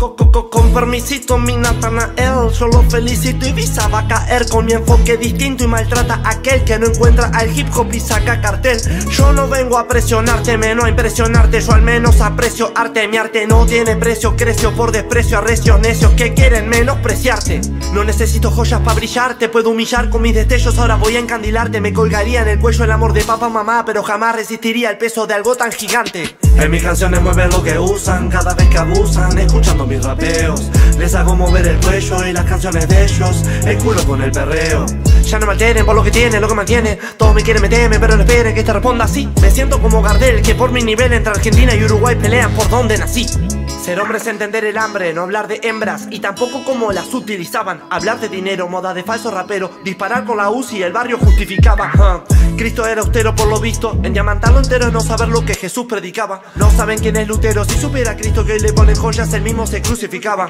co, co, co, co permisito, mi Natanael. Yo lo felicito y Visa va a caer con mi enfoque distinto Y maltrata a aquel que no encuentra al hip hop y saca cartel. Yo no vengo a presionarte, menos a impresionarte. Yo al menos aprecio arte, mi arte no tiene precio. Creció por desprecio a recios necios que quieren menospreciarte. No necesito joyas para brillar, te puedo humillar con mis destellos. Ahora voy a encandilarte, me colgaría en el cuello el amor de papá mamá Pero jamás resistiría el peso de algo tan gigante. En mis canciones mueven lo que usan, cada vez que abusan Escuchando mis rapeos, les hago mover el cuello Y las canciones de ellos, el culo con el perreo ya no me alteren por lo que tiene, lo que mantiene Todos me quieren meterme, pero no esperen que te responda así Me siento como Gardel, que por mi nivel entre Argentina y Uruguay pelean por donde nací ser hombre es entender el hambre, no hablar de hembras y tampoco como las utilizaban. Hablar de dinero, moda de falso rapero, disparar con la UCI, el barrio justificaba. Cristo era austero por lo visto, en diamantarlo entero no saber lo que Jesús predicaba. No saben quién es Lutero, si supiera Cristo que le ponen joyas, el mismo se crucificaba.